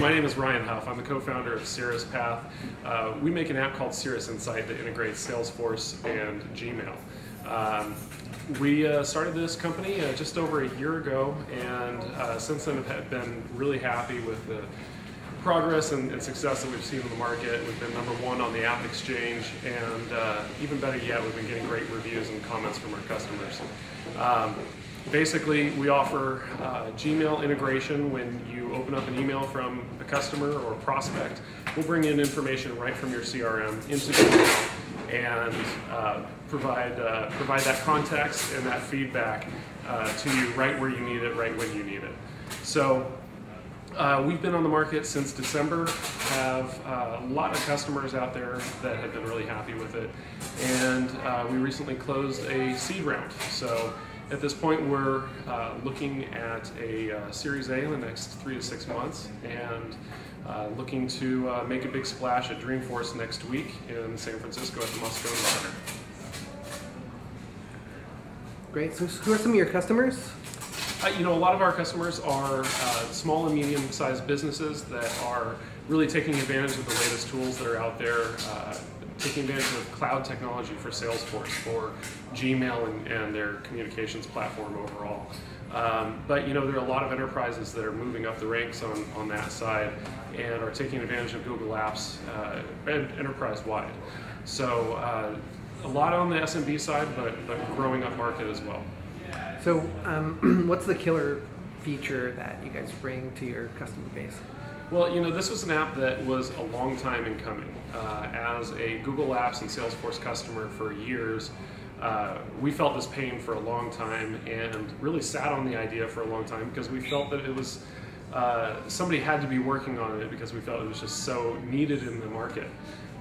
Ryan Huff. I'm the co-founder of Cirrus Path. Uh, we make an app called Cirrus Insight that integrates Salesforce and Gmail. Um, we uh, started this company uh, just over a year ago, and uh, since then have been really happy with the progress and, and, success that we've seen in the market. We've been number one on the App Exchange, and uh, even better yet, we've been getting great reviews and comments from our customers. Um, basically, we offer uh, Gmail integration when you open up an email from a customer or a prospect. We'll bring in information right from your CRM into Gmail and uh, provide, uh, provide that context and that feedback uh, to you right where you need it, right when you need it. So uh, we've been on the market since December, have uh, a lot of customers out there that have been really happy with it, and uh, we recently closed a seed round. So at this point, we're uh, looking at a uh, Series A in the next three to six months, and uh, looking to uh, make a big splash at Dreamforce next week in San Francisco at the Moscone Center. Great. So, who are some of your customers? Uh, you know, a lot of our customers are uh, small and medium-sized businesses that are really taking advantage of the latest tools that are out there taking advantage of cloud technology for Salesforce, for Gmail and, and their communications platform overall. Um, but you know, there are a lot of enterprises that are moving up the ranks on, on that side and are taking advantage of Google Apps uh, enterprise-wide. So uh, a lot on the SMB side, but, but growing up market as well. So um, what's the killer feature that you guys bring to your customer base? Well, you know, this was an app that was a long time in coming. Uh, as a Google Apps and Salesforce customer for years, uh, we felt this pain for a long time and really sat on the idea for a long time because we felt that it was uh, somebody had to be working on it because we felt it was just so needed in the market.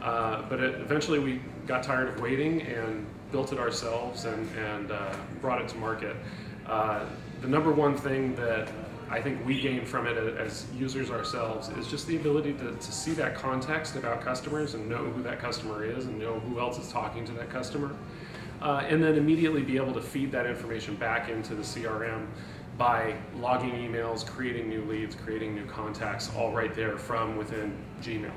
Uh, but it, eventually we got tired of waiting and built it ourselves and, and uh, brought it to market. Uh, the number one thing that I think we gain from it as users ourselves is just the ability to, to see that context about customers and know who that customer is and know who else is talking to that customer. Uh, and then immediately be able to feed that information back into the CRM by logging emails, creating new leads, creating new contacts, all right there from within Gmail.